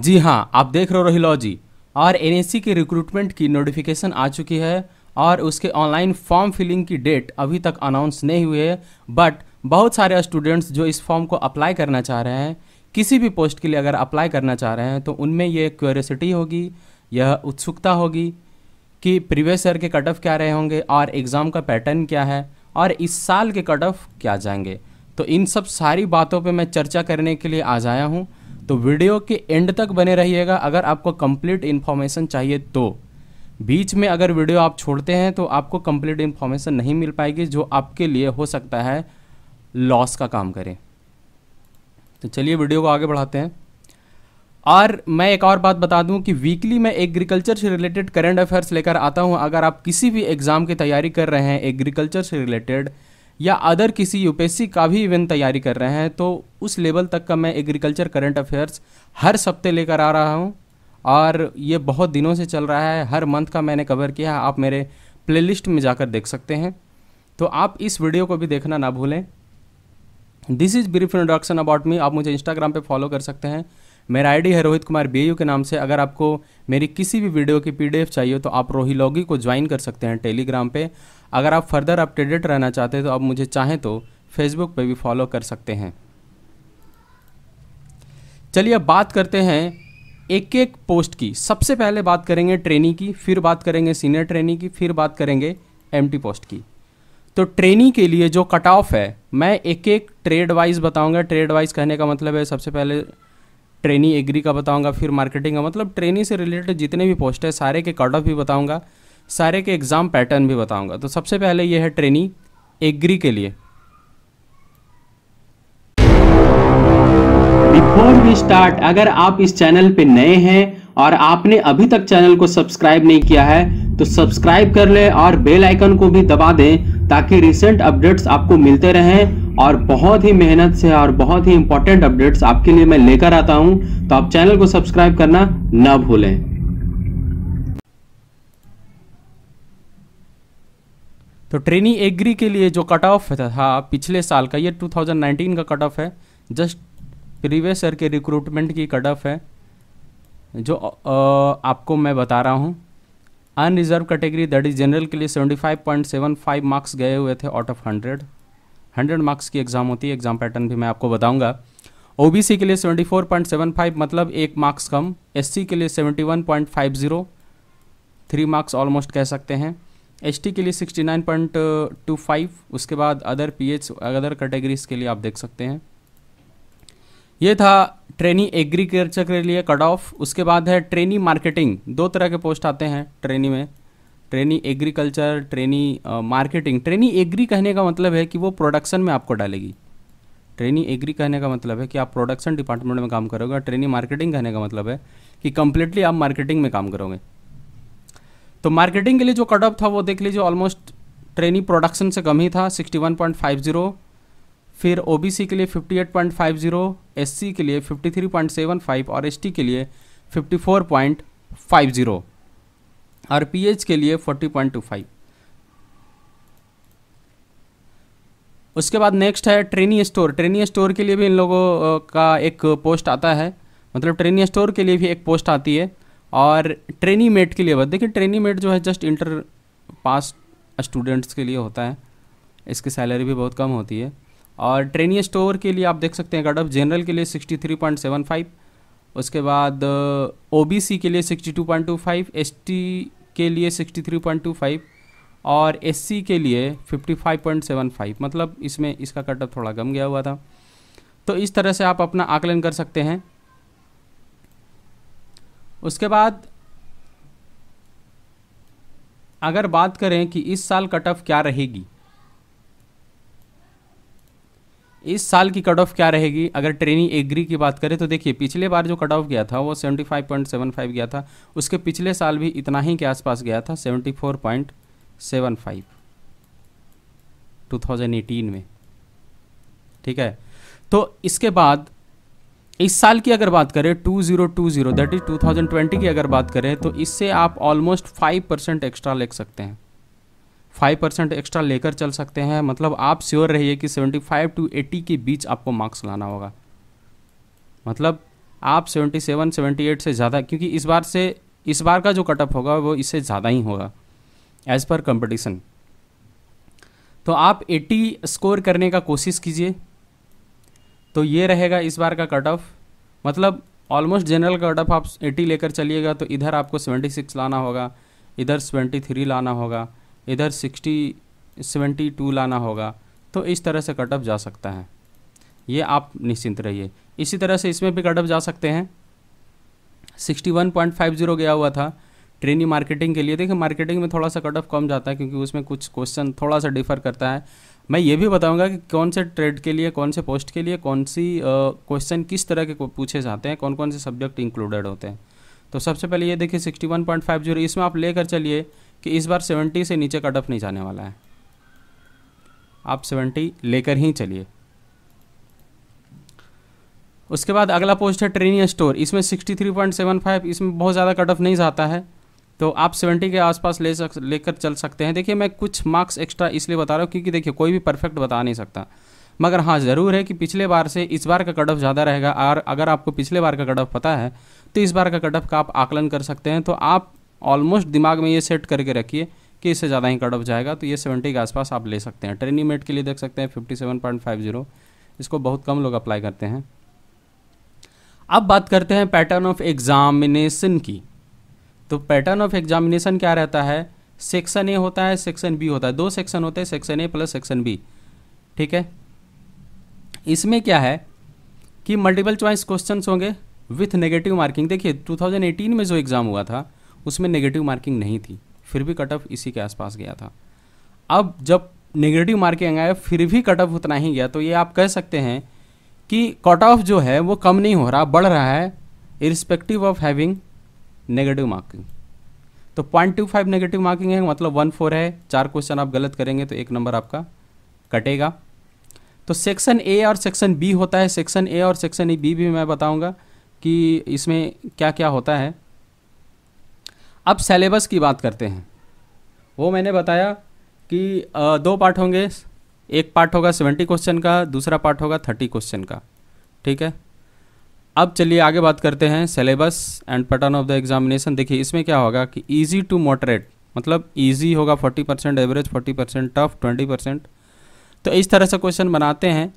जी हाँ आप देख रहे हो रोहिलॉजी। और एन की रिक्रूटमेंट की नोटिफिकेशन आ चुकी है और उसके ऑनलाइन फॉर्म फिलिंग की डेट अभी तक अनाउंस नहीं हुई है। बट बहुत सारे स्टूडेंट्स जो इस फॉर्म को अप्लाई करना चाह रहे हैं, किसी भी पोस्ट के लिए अगर अप्लाई करना चाह रहे हैं तो उनमें ये क्यूरियोसिटी होगी, यह उत्सुकता होगी कि प्रीवियस ईयर के कट ऑफ़ क्या रहे होंगे और एग्ज़ाम का पैटर्न क्या है और इस साल के कट ऑफ़ क्या जाएँगे। तो इन सब सारी बातों पे मैं चर्चा करने के लिए आज आया हूँ। तो वीडियो के एंड तक बने रहिएगा। अगर आपको कंप्लीट इन्फॉर्मेशन चाहिए तो। बीच में अगर वीडियो आप छोड़ते हैं तो आपको कंप्लीट इन्फॉर्मेशन नहीं मिल पाएगी, जो आपके लिए हो सकता है लॉस का काम करें। तो चलिए वीडियो को आगे बढ़ाते हैं। और मैं एक और बात बता दूँ कि वीकली मैं एग्रीकल्चर से रिलेटेड करंट अफेयर्स लेकर आता हूँ। अगर आप किसी भी एग्ज़ाम की तैयारी कर रहे हैं एग्रीकल्चर से रिलेटेड या अदर किसी यूपीएससी का भी इवेंट तैयारी कर रहे हैं तो उस लेवल तक का मैं एग्रीकल्चर करंट अफेयर्स हर सप्ते लेकर आ रहा हूँ। और ये बहुत दिनों से चल रहा है, हर मंथ का मैंने कवर किया है, आप मेरे प्लेलिस्ट में जाकर देख सकते हैं। तो आप इस वीडियो को भी देखना ना भूलें। This is brief introduction about me आप मुझे इंस्टाग्राम पे फॉलो कर सकते हैं। मेरा आईडी है रोहित कुमार बी के नाम से। अगर आपको मेरी किसी भी वीडियो की पीडीएफ चाहिए तो आप रोहिलॉगी को ज्वाइन कर सकते हैं टेलीग्राम पे। अगर आप फर्दर अपडेटेड रहना चाहते हैं तो आप मुझे चाहें तो फेसबुक पे भी फॉलो कर सकते हैं। चलिए अब बात करते हैं एक एक पोस्ट की। सबसे पहले बात करेंगे ट्रेनी की, फिर बात करेंगे सीनियर ट्रेनी की, फिर बात करेंगे एमटी पोस्ट की। तो ट्रेनी के लिए जो कट ऑफ़ है, मैं एक एक ट्रेड वाइज बताऊँगा। ट्रेड वाइज कहने का मतलब है, सबसे पहले ट्रेनी एग्री का बताऊँगा, फिर मार्केटिंग का मतलब ट्रेनी से रिलेटेड जितने भी पोस्ट है, सारे के कट ऑफ़ भी बताऊँगा, सारे के एग्ज़ाम पैटर्न भी बताऊँगा। तो सबसे पहले ये है ट्रेनी एग्री के लिए। बिफोर वी स्टार्ट अगर आप इस चैनल पे नए हैं और आपने अभी तक चैनल को सब्सक्राइब नहीं किया है तो सब्सक्राइब कर ले और बेल आइकन को भी दबा दें ताकि रिसेंट अपडेट्स आपको मिलते रहें और बहुत ही मेहनत से और बहुत ही इंपॉर्टेंट अपडेट्स आपके लिए मैं लेकर आता हूँ। तो आप चैनल को सब्सक्राइब करना ना भूलें। तो ट्रेनी एग्री के लिए जो कट ऑफ़ था पिछले साल का ये 2019 का कट ऑफ़ है। जस्ट प्रीवियस ईयर के रिक्रूटमेंट की कट ऑफ़ है जो आ, आपको मैं बता रहा हूँ। Unreserve category that is general के लिए 75.75 मार्क्स गए हुए थे आउट ऑफ़ 100 100 मार्क्स की एग्ज़ाम होती है, एग्ज़ाम पैटर्न भी मैं आपको बताऊँगा। ओबीसी के लिए 74.75 मतलब एक मार्क्स कम। एससी के लिए 71.50 थ्री मार्क्स ऑलमोस्ट कह सकते हैं। एसटी के लिए 69.25 उसके बाद अदर पीएच अदर कैटेगरीज के लिए आप देख सकते हैं। ये था ट्रेनी एग्रीकल्चर के लिए कट ऑफ़ उसके बाद है ट्रेनी मार्केटिंग दो तरह के पोस्ट आते हैं ट्रेनी में। Trainee agriculture trainee marketing trainee agri कहने का मतलब है कि वो प्रोडक्शन में आपको डालेगी। ट्रेनी एग्री कहने का मतलब है कि आप प्रोडक्शन डिपार्टमेंट में काम करोगे और ट्रेनी मार्केटिंग कहने का मतलब है कि कंप्लीटली आप मार्केटिंग में काम करोगे। तो मार्केटिंग के लिए जो कट ऑफ़ था वो देख लीजिए ऑलमोस्ट ट्रेनी प्रोडक्शन से कम ही था sixty one point five zero. फिर ओबीसी के लिए 58.50, एससी के लिए 53.75 और एसटी के लिए 54.50 और पीएच के लिए 40.25 उसके बाद नेक्स्ट है ट्रेनी स्टोर। ट्रेनी स्टोर के लिए भी इन लोगों का एक पोस्ट आता है। मतलब ट्रेनी स्टोर के लिए भी एक पोस्ट आती है। और ट्रेनी मेट के लिए बस। देखिए, ट्रेनी मेट जो है जस्ट इंटर पास स्टूडेंट्स के लिए होता है। इसकी सैलरी भी बहुत कम होती है। और ट्रेनिंग स्टोर के लिए आप देख सकते हैं ऑफ़ जनरल के लिए 63.75 उसके बाद ओबीसी के लिए 62.25 एसटी के लिए 63.25 और एससी के लिए 55.75 मतलब इसमें इसका कट ऑफ़ थोड़ा कम गया हुआ था। तो इस तरह से आप अपना आकलन कर सकते हैं। उसके बाद अगर बात करें कि इस साल कट ऑफ़ क्या रहेगी इस साल की कट ऑफ़ क्या रहेगी? अगर ट्रेनी एग्री की बात करें तो देखिए, पिछले बार जो कट ऑफ़ गया था, वो 75.75 गया था। उसके पिछले साल भी इतना ही के आसपास गया था 74.75 2018 में। ठीक है? तो इसके बाद, इस साल की अगर बात करें 2020 दैट इज़ 2020 की अगर बात करें तो इससे आप ऑलमोस्ट 5 परसेंट एक्स्ट्रा ले सकते हैं। फाइव परसेंट एक्स्ट्रा लेकर चल सकते हैं। मतलब आप श्योर रहिए कि सेवेंटी फाइव टू एट्टी के बीच आपको मार्क्स लाना होगा। मतलब आप 77 78 से ज़्यादा, क्योंकि इस बार से, इस बार का जो कटअप होगा, वो इससे ज़्यादा ही होगा एज़ पर कंपटीशन तो आप 80 स्कोर करने का कोशिश कीजिए। तो ये रहेगा इस बार का कट ऑफ़ मतलब ऑलमोस्ट जनरल कट ऑफ़ आप 80 लेकर चलिएगा तो इधर आपको 76 लाना होगा, इधर 73 लाना होगा। इधर 60 72 लाना होगा तो इस तरह से कट ऑफ़ जा सकता है। ये आप निश्चिंत रहिए। इसी तरह से इसमें भी कट ऑफ़ जा सकते हैं। 61.50 गया हुआ था ट्रेनी मार्केटिंग के लिए। देखिए, मार्केटिंग में थोड़ा सा कट ऑफ़ कम जाता है क्योंकि उसमें कुछ क्वेश्चन थोड़ा सा डिफर करता है। मैं ये भी बताऊँगा कि कौन से ट्रेड के लिए, कौन से पोस्ट के लिए, कौन सी क्वेश्चन किस तरह के पूछे जाते हैं कौन कौन से सब्जेक्ट इंक्लूडेड होते हैं। तो सबसे पहले ये देखिए sixty one point five zero, इसमें आप लेकर चलिए कि इस बार सेवेंटी से नीचे कट ऑफ़ नहीं जाने वाला है। आप सेवेंटी लेकर ही चलिए। उसके बाद अगला पोस्ट है ट्रेनिंग स्टोर इसमें sixty three point seven five इसमें बहुत ज़्यादा कट ऑफ़ नहीं जाता है। तो आप 70 के आसपास ले सक, लेकर चल सकते हैं। देखिए, मैं कुछ मार्क्स एक्स्ट्रा इसलिए बता रहा हूँ क्योंकि देखिए, कोई भी परफेक्ट बता नहीं सकता। मगर हाँ ज़रूर है कि पिछले बार से इस बार का कट ऑफ़ ज़्यादा रहेगा। और अगर आपको पिछले बार का कट ऑफ़ पता है तो इस बार का कट ऑफ़ का आप आकलन कर सकते हैं। तो आप ऑलमोस्ट दिमाग में ये सेट करके रखिए कि इससे ज़्यादा ही कट ऑफ़ जाएगा। तो ये सेवेंटी के आसपास आप ले सकते हैं। ट्रेनिंग मेट के लिए देख सकते हैं, fifty seven point five zero. इसको बहुत कम लोग अप्लाई करते हैं। अब बात करते हैं पैटर्न ऑफ़ एग्जामिनेशन की। तो पैटर्न ऑफ़ एग्जामिनेशन क्या रहता है? सेक्शन ए होता है, सेक्शन बी होता है। दो सेक्शन होते हैं, section A plus section B. ठीक है? इसमें क्या है कि मल्टीपल चॉइस क्वेश्चंस होंगे विथ नेगेटिव मार्किंग। देखिए 2018 में जो एग्ज़ाम हुआ था उसमें नेगेटिव मार्किंग नहीं थी, फिर भी कट ऑफ़ इसी के आसपास गया था। अब जब नेगेटिव मार्किंग आया, फिर भी कट ऑफ़ उतना ही गया तो ये आप कह सकते हैं कि कट ऑफ़ जो है, वो कम नहीं हो रहा, बढ़ रहा है irrespective of having negative marking तो point two five negative marking है मतलब वन फोर है, चार क्वेश्चन आप गलत करेंगे तो एक नंबर आपका कटेगा। तो सेक्शन ए और सेक्शन बी होता है सेक्शन ए और सेक्शन बी भी मैं बताऊँगा कि इसमें क्या क्या होता है। अब सेलेबस की बात करते हैं। वो मैंने बताया कि दो पार्ट होंगे। एक पार्ट होगा सेवेंटी क्वेश्चन का, दूसरा पार्ट होगा थर्टी क्वेश्चन का। ठीक है? अब चलिए आगे बात करते हैं syllabus and pattern of the examination देखिए, इसमें क्या होगा कि इजी टू मॉडरेट मतलब इजी होगा 40 percent average 40 percent tough 20 percent तो इस तरह से क्वेश्चन बनाते हैं।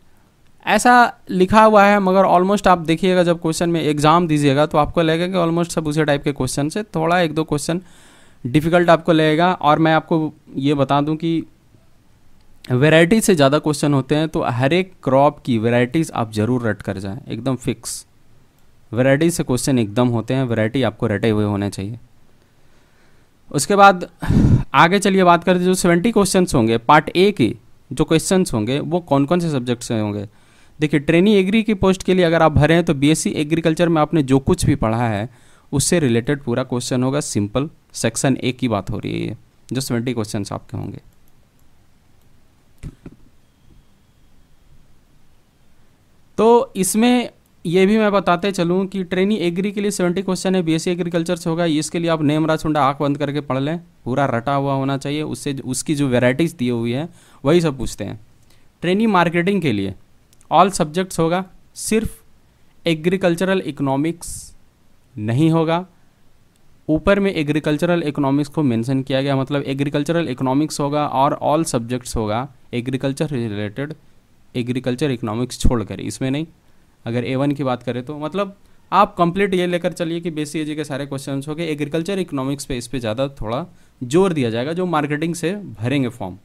ऐसा लिखा हुआ है, मगर ऑलमोस्ट आप देखिएगा, जब क्वेश्चन में एग्ज़ाम दीजिएगा तो आपको लगेगा कि ऑलमोस्ट सब उसी टाइप के क्वेश्चन से, थोड़ा एक दो क्वेश्चन डिफ़िकल्ट आपको लगेगा। और मैं आपको ये बता दूँ कि वेराइटी से ज़्यादा क्वेश्चन होते हैं तो हर एक क्रॉप की वेराइटीज़ आप ज़रूर रट कर जाएँ, एकदम फिक्स वैरायटी से क्वेश्चन एकदम होते हैं वैरायटी आपको रटे हुए होने चाहिए। उसके बाद आगे चलिए, बात करते जो सेवेंटी क्वेश्चन होंगे पार्ट ए के जो क्वेश्चन होंगे, वो कौन कौन से सब्जेक्ट से होंगे? देखिए ट्रेनी एग्री की पोस्ट के लिए अगर आप भरे हैं तो बीएससी एग्रीकल्चर में आपने जो कुछ भी पढ़ा है, उससे रिलेटेड पूरा क्वेश्चन होगा। सिंपल सेक्शन ए की बात हो रही है जो सेवेंटी क्वेश्चन आपके होंगे। तो इसमें ये भी मैं बताते चलूँ कि ट्रेनी एग्री के लिए सेवेंटी क्वेश्चन है बीएससी एग्रीकल्चर से होगा। इसके लिए आप नेम राजुंडा आँख बंद करके पढ़ लें। पूरा रटा हुआ होना चाहिए। उससे उसकी जो वेराइटीज़ दी हुई है, वही सब पूछते हैं। ट्रेनी मार्केटिंग के लिए ऑल सब्जेक्ट्स होगा, सिर्फ़ एग्रीकल्चरल इकोनॉमिक्स नहीं होगा। ऊपर में एग्रीकल्चरल इकोनॉमिक्स को मेंशन किया गया मतलब एग्रीकल्चरल इकोनॉमिक्स होगा और ऑल सब्जेक्ट्स होगा एग्रीकल्चर रिलेटेड एग्रीकल्चर इकोनॉमिक्स छोड़कर, इसमें नहीं। अगर ए वन की बात करें तो मतलब आप कंप्लीट ये लेकर चलिए कि बेसी एजी के सारे क्वेश्चन हो गए एग्रीकल्चर इकोनॉमिक्स पे इस पर ज़्यादा थोड़ा ज़ोर दिया जाएगा, जो मार्केटिंग से भरेंगे फॉर्म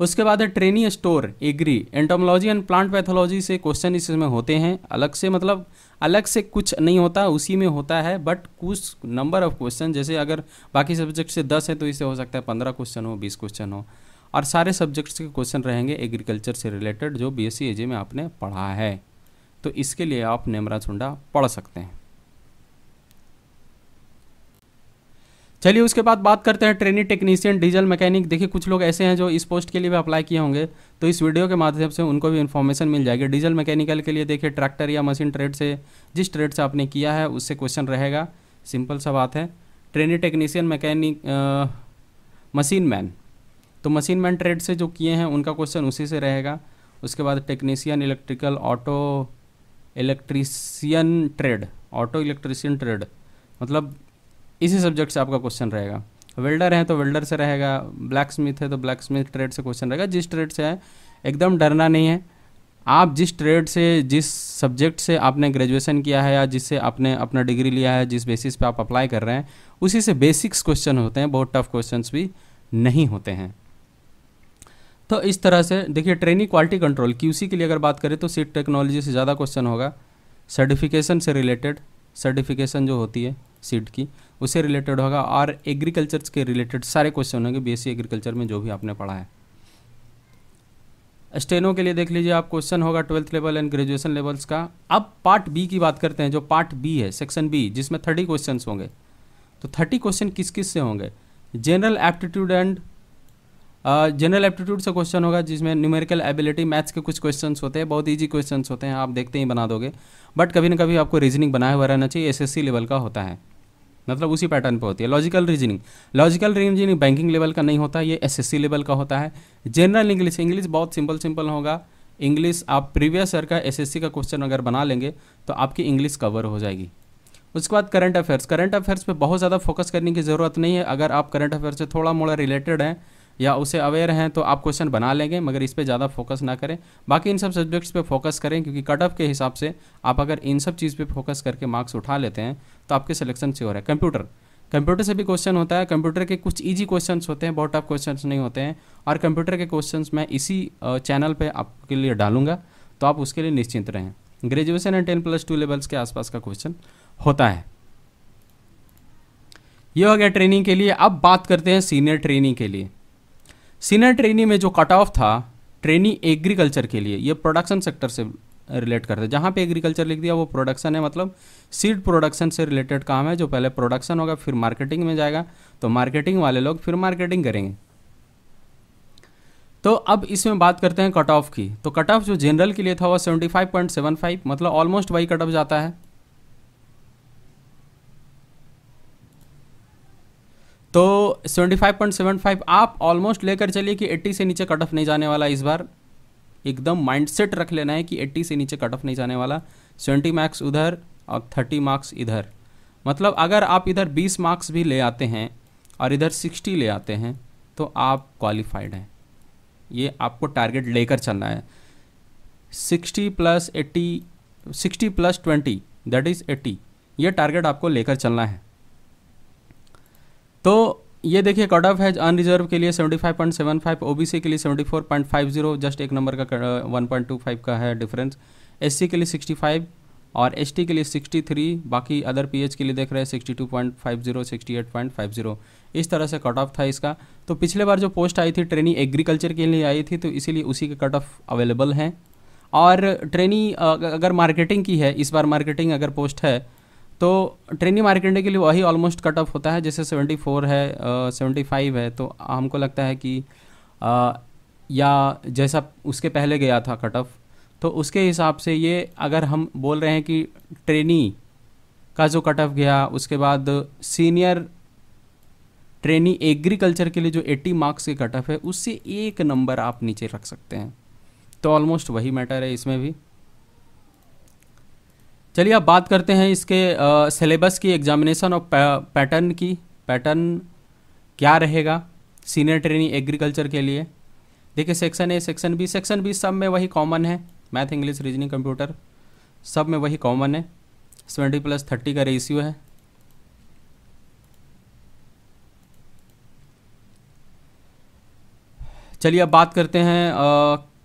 उसके बाद है training store, agri, entomology and plant pathology से क्वेश्चन इसमें होते हैं। अलग से मतलब अलग से कुछ नहीं होता, उसी में होता है, बट कुछ नंबर ऑफ़ क्वेश्चन जैसे अगर बाकी सब्जेक्ट से दस है तो इससे हो सकता है पंद्रह क्वेश्चन हो, बीस क्वेश्चन हो। और सारे सब्जेक्ट्स के क्वेश्चन रहेंगे एग्रीकल्चर से रिलेटेड जो बी एस में आपने पढ़ा है। तो इसके लिए आप नेमरा चुंडा पढ़ सकते हैं। चलिए उसके बाद बात करते हैं ट्रेनिंग टेक्नीशियन डीजल मैकेनिक देखिए, कुछ लोग ऐसे हैं जो इस पोस्ट के लिए भी अप्लाई किए होंगे तो इस वीडियो के माध्यम से उनको भी इन्फॉर्मेशन मिल जाएगी। डीजल मैकेनिकल के लिए देखिए ट्रैक्टर या मशीन ट्रेड से, जिस ट्रेड से आपने किया है, उससे क्वेश्चन रहेगा। सिंपल सा बात है। Training technician mechanic machine man तो मशीन मैन ट्रेड से जो किए हैं, उनका क्वेश्चन उसी से रहेगा। उसके बाद technician electrical auto electrician trade auto electrician trade मतलब इसी सब्जेक्ट से आपका क्वेश्चन रहेगा। वेल्डर है तो वेल्डर से रहेगा ब्लैक स्मिथ है तो ब्लैक स्मिथ ट्रेड से क्वेश्चन रहेगा। जिस ट्रेड से है, एकदम डरना नहीं है। आप जिस ट्रेड से, जिस सब्जेक्ट से आपने ग्रेजुएशन किया है या जिससे आपने अपना डिग्री लिया है, जिस बेसिस पे आप अप्लाई कर रहे हैं, उसी से बेसिक्स क्वेश्चन होते हैं, बहुत टफ क्वेश्चंस भी नहीं होते हैं। तो इस तरह से, देखिए ट्रेनिंग क्वालिटी कंट्रोल क्यूसी के लिए अगर बात करें तो सीट टेक्नोलॉजी से ज़्यादा क्वेश्चन होगा। सर्टिफिकेशन से रिलेटेड सर्टिफिकेशन जो होती है सीट की उससे रिलेटेड होगा। और एग्रीकल्चर के रिलेटेड सारे क्वेश्चन होंगे बीएससी एग्रीकल्चर में जो भी आपने पढ़ा है। स्टेनो के लिए देख लीजिए, आप क्वेश्चन होगा twelfth level and graduation levels का। अब पार्ट बी की बात करते हैं, जो पार्ट बी है सेक्शन बी जिसमें थर्टी क्वेश्चन होंगे। तो थर्टी क्वेश्चन किस किस से होंगे? General aptitude and general aptitude से क्वेश्चन होगा, जिसमें न्यूमेरिकल एबिलिटी मैथ्स के कुछ क्वेश्चन होते हैं, बहुत ईजी क्वेश्चन होते हैं, आप देखते ही बना दोगे। बट कभी ना कभी आपको रीजनिंग बनाया हुआ रहना चाहिए एसएससी लेवल का होता है। मतलब उसी पैटर्न पर होती है। Logical reasoning logical reasoning banking level का नहीं होता, ये एसएससी लेवल का होता है। जनरल इंग्लिश इंग्लिश बहुत सिंपल सिंपल होगा। इंग्लिश आप प्रीवियस ईयर का एसएससी का क्वेश्चन अगर बना लेंगे तो आपकी इंग्लिश कवर हो जाएगी। उसके बाद करंट अफेयर्स करंट अफेयर्स पर बहुत ज़्यादा फोकस करने की ज़रूरत नहीं है। अगर आप करंट अफेयर्स से थोड़ा मोड़ा रिलेटेड हैं या उसे अवेयर हैं तो आप क्वेश्चन बना लेंगे, मगर इस पर ज़्यादा फोकस ना करें। बाकी इन सब सब्जेक्ट्स पे फोकस करें, क्योंकि कट ऑफ़ के हिसाब से आप अगर इन सब चीज़ पे फोकस करके मार्क्स उठा लेते हैं तो आपके सिलेक्शन से हो रहा है। कंप्यूटर कंप्यूटर से भी क्वेश्चन होता है। कंप्यूटर के कुछ ईजी क्वेश्चंस होते हैं, बहुत टफ क्वेश्चंस नहीं होते हैं, और कंप्यूटर के क्वेश्चंस मैं इसी चैनल पे आपके लिए डालूँगा तो आप उसके लिए निश्चिंत रहें। Graduation and ten plus two levels के आसपास का क्वेश्चन होता है। ये हो गया ट्रेनिंग के लिए। अब बात करते हैं सीनियर ट्रेनिंग के लिए। सीनियर ट्रेनी में जो कट ऑफ़ था ट्रेनी एग्रीकल्चर के लिए, ये प्रोडक्शन सेक्टर से रिलेट करते हैं। जहाँ पे एग्रीकल्चर लिख दिया, वो प्रोडक्शन है मतलब सीड प्रोडक्शन से रिलेटेड काम है, जो पहले प्रोडक्शन होगा, फिर मार्केटिंग में जाएगा। तो मार्केटिंग वाले लोग फिर मार्केटिंग करेंगे। तो अब इसमें बात करते हैं कट ऑफ़ की। तो कट ऑफ़ जो जनरल के लिए था, वो seventy five point seven five मतलब ऑलमोस्ट वही कट ऑफ़ जाता है। तो 75.75 आप ऑलमोस्ट लेकर चलिए कि 80 से नीचे कट ऑफ़ नहीं जाने वाला इस बार। एकदम माइंडसेट रख लेना है कि 80 से नीचे कट ऑफ़ नहीं जाने वाला। 70 मार्क्स उधर और 30 मार्क्स इधर। मतलब अगर आप इधर 20 मार्क्स भी ले आते हैं और इधर 60 ले आते हैं तो आप क्वालिफाइड हैं। ये आपको टारगेट लेकर चलना है। 60 प्लस 80 60 प्लस 20 दैट इज़ 80 ये टारगेट आपको लेकर चलना है। तो ये देखिए कट ऑफ़ है अनरिजर्व के लिए 75.75 ओबीसी के लिए 74.50 जस्ट एक नंबर का 1.25 का है डिफरेंस एससी के लिए 65 और एसटी के लिए 63 बाकी अदर पीएच के लिए देख रहे हैं 62.50 68.50 इस तरह से कट ऑफ़ था इसका। तो पिछले बार जो पोस्ट आई थी ट्रेनिंग एग्रीकल्चर के लिए आई थी तो इसीलिए उसी के कट ऑफ़ अवेलेबल हैं। और ट्रेनिंग अगर मार्केटिंग की है, इस बार मार्केटिंग अगर पोस्ट है तो ट्रेनी मार्केटिंग के लिए वही ऑलमोस्ट कट ऑफ़ होता है जैसे सेवेंटी फोर है सेवेंटी uh, फाइव है तो हमको लगता है कि uh, या जैसा उसके पहले गया था कट ऑफ़ तो उसके हिसाब से ये अगर हम बोल रहे हैं कि ट्रेनी का जो कट ऑफ़ गया उसके बाद सीनियर ट्रेनी एग्रीकल्चर के लिए जो 80 मार्क्स के कट ऑफ़ है उससे एक नंबर आप नीचे रख सकते हैं। तो ऑलमोस्ट वही मैटर है इसमें भी। चलिए अब बात करते हैं इसके सिलेबस की एग्जामिनेशन और पैटर्न की। पैटर्न क्या रहेगा? सीनियर ट्रेनिंग एग्रीकल्चर के लिए। देखिए section A section B section B सब में वही कॉमन है। मैथ इंग्लिश रीजनिंग कंप्यूटर सब में वही कॉमन है। सेवेंटी प्लस थर्टी का रेशियो है। चलिए अब बात करते हैं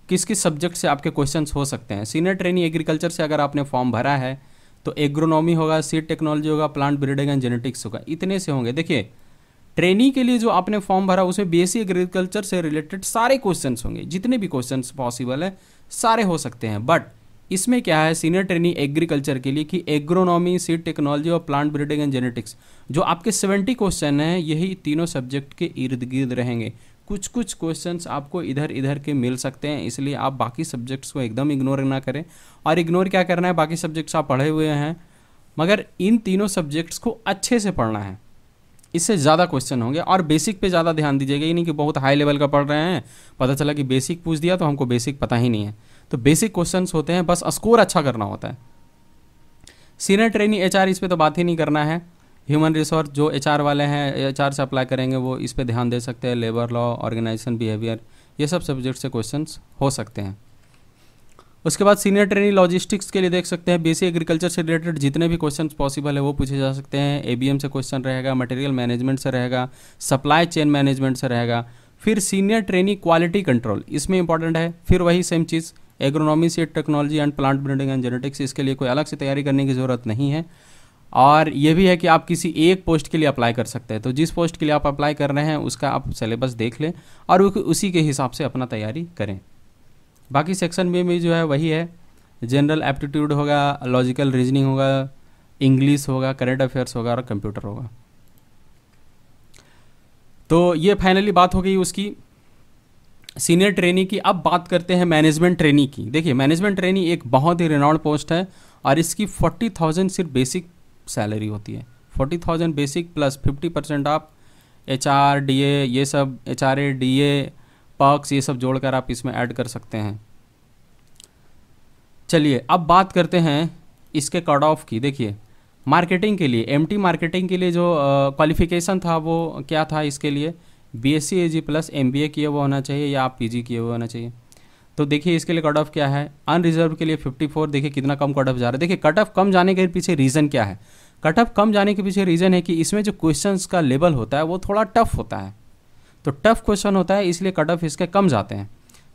किस किस सब्जेक्ट से आपके क्वेश्चंस हो सकते हैं? सीनियर ट्रेनिंग एग्रीकल्चर से अगर आपने फॉर्म भरा है तो एग्रोनॉमी होगा सीड टेक्नोलॉजी होगा प्लांट ब्रीडिंग एंड जेनेटिक्स होगा। इतने से होंगे। देखिए ट्रेनिंग के लिए जो आपने फॉर्म भरा, उसमें बेसिक एग्रीकल्चर से रिलेटेड सारे क्वेश्चन होंगे। जितने भी क्वेश्चन पॉसिबल है, सारे हो सकते हैं। बट इसमें क्या है सीनियर ट्रेनिंग एग्रीकल्चर के लिए कि एग्रोनॉमी सीड टेक्नोलॉजी और प्लांट ब्रीडिंग एंड जेनेटिक्स जो आपके 70 क्वेश्चन हैं, यही तीनों सब्जेक्ट के इर्द गिर्द रहेंगे। कुछ कुछ क्वेश्चंस आपको इधर इधर के मिल सकते हैं, इसलिए आप बाकी सब्जेक्ट्स को एकदम इग्नोर ना करें। और इग्नोर क्या करना है? बाकी सब्जेक्ट्स आप पढ़े हुए हैं। मगर इन तीनों सब्जेक्ट्स को अच्छे से पढ़ना है। इससे ज़्यादा क्वेश्चन होंगे। और बेसिक पे ज़्यादा ध्यान दीजिएगा। ये नहीं कि बहुत हाई लेवल का पढ़ रहे हैं, पता चला कि बेसिक पूछ दिया तो हमको बेसिक पता ही नहीं है। तो बेसिक क्वेश्चंस होते हैं, बस स्कोर अच्छा करना होता है। सीनियर ट्रेनी एच इस पर तो बात ही नहीं करना है। ह्यूमन रिसोर्स जो एचआर वाले हैं एचआर से अप्लाई करेंगे, वो इस पर ध्यान दे सकते हैं। लेबर लॉ ऑर्गेनाइजेशन बिहेवियर ये सब सब्जेक्ट से क्वेश्चन हो सकते हैं। उसके बाद सीनियर ट्रेनिंग लॉजिस्टिक्स के लिए देख सकते हैं। बेसिक एग्रीकल्चर से रिलेटेड जितने भी क्वेश्चन पॉसिबल है, वो पूछे जा सकते हैं। ए से क्वेश्चन रहेगा मटेरियल मैनेजमेंट से रहेगा सप्लाई चेन मैनेजमेंट से रहेगा। फिर सीनियर ट्रेनिंग क्वालिटी कंट्रोल इसमें इंपॉर्टेंट है। फिर वही सेम चीज़ एग्रोनॉमी से technology and plant breeding and genetics इसके लिए कोई अलग से तैयारी करने की ज़रूरत नहीं है। और ये भी है कि आप किसी एक पोस्ट के लिए अप्लाई कर सकते हैं। तो जिस पोस्ट के लिए आप अप्लाई कर रहे हैं, उसका आप सिलेबस देख लें और उसी के हिसाब से अपना तैयारी करें। बाकी सेक्शन बी में जो है वही है। जनरल एप्टीट्यूड होगा लॉजिकल रीजनिंग होगा इंग्लिश होगा करेंट अफेयर्स होगा और कंप्यूटर होगा। तो ये फाइनली बात हो गई उसकी। सीनियर ट्रेनी की, अब बात करते हैं मैनेजमेंट ट्रेनी की। देखिए मैनेजमेंट ट्रेनी एक बहुत ही रिनाउंड पोस्ट है और इसकी फोर्टी थाउज़ेंड सिर्फ़ बेसिक सैलरी होती है। Forty thousand basic plus fifty percent आप एच आर डी ए ये सब H R A D A perks, ये सब जोड़कर आप इसमें ऐड कर सकते हैं। चलिए, अब बात करते हैं इसके कट ऑफ़ की। देखिए, मार्केटिंग के लिए एमटी मार्केटिंग के लिए जो क्वालिफिकेशन था वो क्या था इसके लिए? B S C A G plus M B A किए हुआ होना चाहिए या आप पी जी किए हुए होना चाहिए? तो देखिए इसके लिए कट ऑफ़ क्या है? अनरिजर्व के लिए 54 देखिए कितना कम कट ऑफ़ जा रहा है। देखिए कट ऑफ़ कम जाने के पीछे रीज़न क्या है? कट ऑफ़ कम जाने के पीछे रीज़न है कि इसमें जो क्वेश्चन का लेवल होता है, वो थोड़ा टफ होता है। तो टफ क्वेश्चन होता है, इसलिए कट ऑफ़ इसके कम जाते हैं।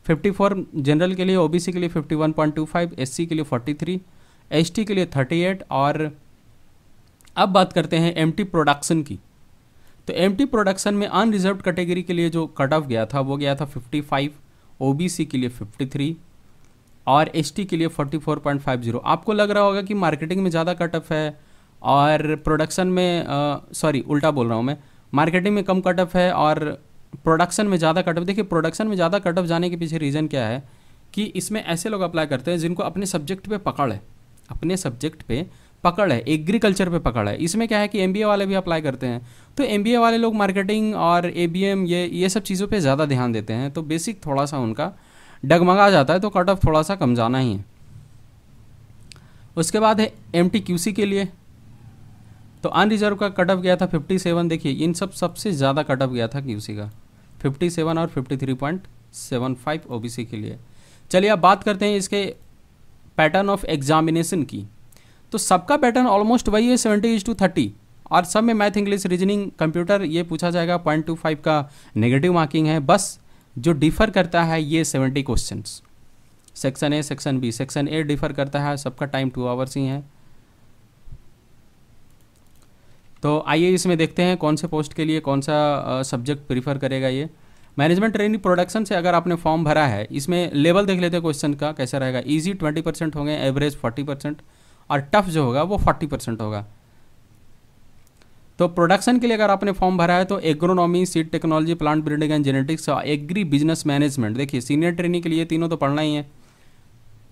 54 जनरल के लिए ओबीसी के लिए 51.25 एससी के लिए 43 एसटी के लिए 38 और अब बात करते हैं एमटी प्रोडक्शन की। तो एमटी प्रोडक्शन में अनरिजर्व कैटेगरी के लिए जो कट ऑफ़ गया था, वो गया था 55 ओबीसी के लिए 53 और एसटी के लिए 44.50 आपको लग रहा होगा कि मार्केटिंग में ज़्यादा कट ऑफ़ है और प्रोडक्शन में सॉरी उल्टा बोल रहा हूँ मैं। मार्केटिंग में कम कट ऑफ़ है और प्रोडक्शन में ज़्यादा कट ऑफ़ देखिए प्रोडक्शन में ज़्यादा कट ऑफ़ जाने के पीछे रीज़न क्या है कि इसमें ऐसे लोग अप्लाई करते हैं जिनको अपने सब्जेक्ट पे पकड़ है। अपने सब्जेक्ट पे पकड़ है एग्रीकल्चर पे पकड़ है। इसमें क्या है कि एमबीए वाले भी अप्लाई करते हैं। तो एमबीए वाले लोग मार्केटिंग और एबीएम ये ये सब चीज़ों पर ज़्यादा ध्यान देते हैं। तो बेसिक थोड़ा सा उनका डगमगा जाता है तो कट ऑफ़ थोड़ा सा कम जाना ही है। उसके बाद है एमटीक्यूसी के लिए। तो अनरिजर्व का कट ऑफ़ गया था 57 देखिए, इन सब, सबसे ज़्यादा कट ऑफ़ गया था क्यूसी का। 57 और 53.75 ओबीसी के लिए। चलिए अब बात करते हैं इसके पैटर्न ऑफ़ एग्जामिनेशन की। तो सबका पैटर्न ऑलमोस्ट वही है सेवेंटी इज़ टू थर्टी और सब में मैथ इंग्लिश रीजनिंग कंप्यूटर ये पूछा जाएगा पॉइंट टू फाइव का नेगेटिव मार्किंग है। बस जो डिफर करता है, ये seventy question section A section B section A differ करता है, सबका टाइम टू आवर्स ही है। तो आइए इसमें देखते हैं कौन से पोस्ट के लिए कौन सा सब्जेक्ट प्रीफर करेगा ये। मैनेजमेंट ट्रेनिंग प्रोडक्शन से अगर आपने फॉर्म भरा है, इसमें लेवल देख लेते हैं क्वेश्चन का, कैसा रहेगा? इजी ट्वेंटी परसेंट होंगे एवरेज फोर्टी परसेंट और टफ जो होगा वो फोर्टी परसेंट होगा। तो प्रोडक्शन के लिए अगर आपने फॉर्म भरा है तो agronomy seed technology plant breeding and genetics agri business management देखिए सीनियर ट्रेनिंग के लिए तीनों तो पढ़ना ही है,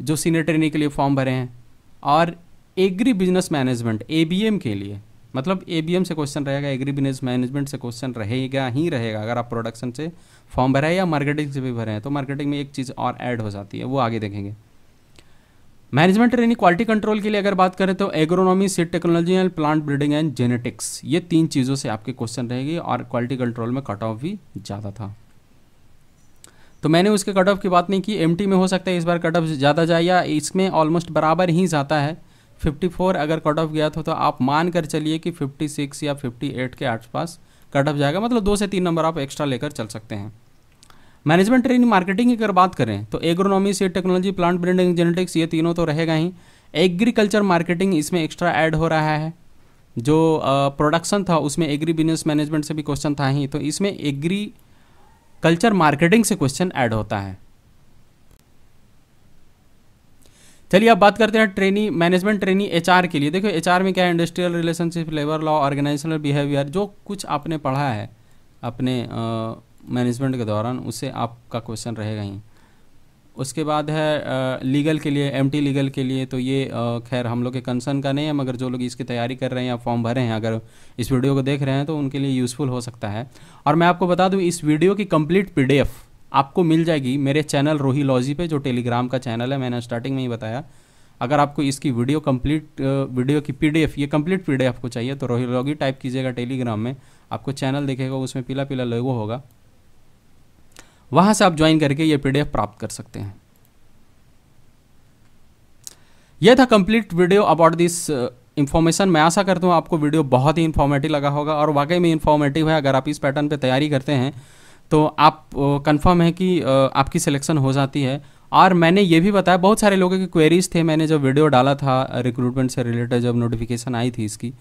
जो सीनियर ट्रेनिंग के लिए फॉर्म भरे हैं। और एग्री बिज़नेस मैनेजमेंट ए के लिए मतलब ABM से क्वेश्चन रहेगा एग्री बिज़नेस मैनेजमेंट से क्वेश्चन रहेगा ही रहेगा, अगर आप प्रोडक्शन से फॉर्म भरा है या मार्केटिंग से भी भरे हैं तो मार्केटिंग में एक चीज़ और ऐड हो जाती है, वो आगे देखेंगे। मैनेजमेंट ट्रेनिंग क्वालिटी कंट्रोल के लिए अगर बात करें तो agronomy seed technology and plant breeding and genetics ये तीन चीज़ों से आपके क्वेश्चन रहेगी और क्वालिटी कंट्रोल में कट ऑफ़ भी ज़्यादा था। तो मैंने उसके कट ऑफ़ की बात नहीं की एमटी में हो सकता है इस बार कट ऑफ़ ज़्यादा जाए या इसमें ऑलमोस्ट बराबर ही जाता है। 54 अगर कट ऑफ़ गया था तो आप मान कर चलिए कि 56 या 58 के आसपास कट ऑफ़ जाएगा मतलब दो से तीन नंबर आप एक्स्ट्रा लेकर चल सकते हैं। मैनेजमेंट, ट्रेनिंग, मार्केटिंग की अगर बात करें तो एग्रोनॉमी से टेक्नोलॉजी प्लांट ब्रीडिंग जेनेटिक्स ये तीनों तो रहेगा ही। एग्रीकल्चर मार्केटिंग इसमें एक्स्ट्रा ऐड हो रहा है। जो प्रोडक्शन था, उसमें एग्री बिज़नेस मैनेजमेंट से भी क्वेश्चन था ही तो इसमें एग्री कल्चर मार्केटिंग से क्वेश्चन ऐड होता है। चलिए, अब बात करते हैं ट्रेनी मैनेजमेंट ट्रेनी एचआर के लिए। देखो एचआर में क्या है? Industrial relationship labour law organisational behaviour जो कुछ आपने पढ़ा है, अपने मैनेजमेंट के दौरान उससे आपका क्वेश्चन रहेगा ही। उसके बाद है लीगल के लिए एमटी लीगल के लिए तो ये खैर हम लोग के कंसर्न का नहीं है, मगर जो लोग इसकी तैयारी कर रहे हैं या फॉर्म भरे हैं, अगर इस वीडियो को देख रहे हैं तो उनके लिए यूज़फुल हो सकता है। और मैं आपको बता दूँ, इस वीडियो की कंप्लीट पीडीएफ आपको मिल जाएगी मेरे चैनल रोही लॉजी पे, जो टेलीग्राम का चैनल है, मैंने स्टार्टिंग में ही बताया। अगर आपको इसकी वीडियो कंप्लीट वीडियो की पीडीएफ ये कंप्लीट पीडीएफ आपको चाहिए तो लॉगी टाइप कीजिएगा टेलीग्राम में, आपको चैनल दिखेगा, उसमें पीला पीला लोगो होगा। वहाँ से आप ज्वाइन करके ये पीडीएफ प्राप्त कर सकते हैं। यह था complete video about this information मैं आशा करता हूँ आपको वीडियो बहुत ही इन्फॉर्मेटिव लगा होगा और वाकई में इन्फॉर्मेटिव है। अगर आप इस पैटर्न पे तैयारी करते हैं तो आप कंफर्म है कि आपकी सिलेक्शन हो जाती है। और मैंने ये भी बताया, बहुत सारे लोगों की क्वेरीज थे। मैंने जब वीडियो डाला था रिक्रूटमेंट से रिलेटेड जब नोटिफिकेशन आई थी इसकी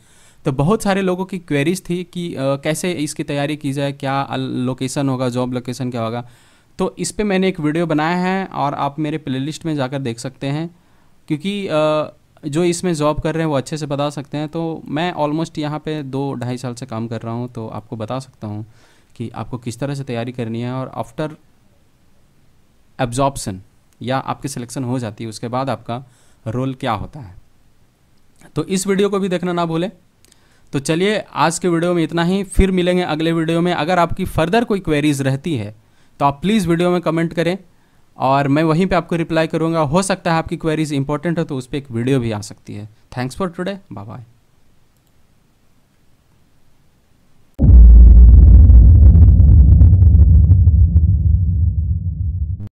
तो बहुत सारे लोगों की क्वेरीज थी कि आ, कैसे इसकी तैयारी की जाए क्या लोकेशन होगा जॉब लोकेशन क्या होगा। तो इस पर मैंने एक वीडियो बनाया है और आप मेरे प्लेलिस्ट में जाकर देख सकते हैं। क्योंकि आ, जो इसमें जॉब कर रहे हैं वो अच्छे से बता सकते हैं। तो मैं ऑलमोस्ट यहाँ पे दो ढाई साल से काम कर रहा हूँ तो आपको बता सकता हूँ कि आपको किस तरह से तैयारी करनी है और आफ्टर एब्जॉर्बसन या आपकी सिलेक्शन हो जाती है उसके बाद आपका रोल क्या होता है। तो इस वीडियो को भी देखना ना भूलें। तो चलिए आज के वीडियो में इतना ही। फिर मिलेंगे अगले वीडियो में। अगर आपकी फर्दर कोई क्वेरीज रहती है तो आप प्लीज़ वीडियो में कमेंट करें और मैं वहीं पे आपको रिप्लाई करूँगा। हो सकता है आपकी क्वेरीज इंपॉर्टेंट हो तो उस पर एक वीडियो भी आ सकती है। Thanks for today bye bye